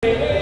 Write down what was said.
Hey,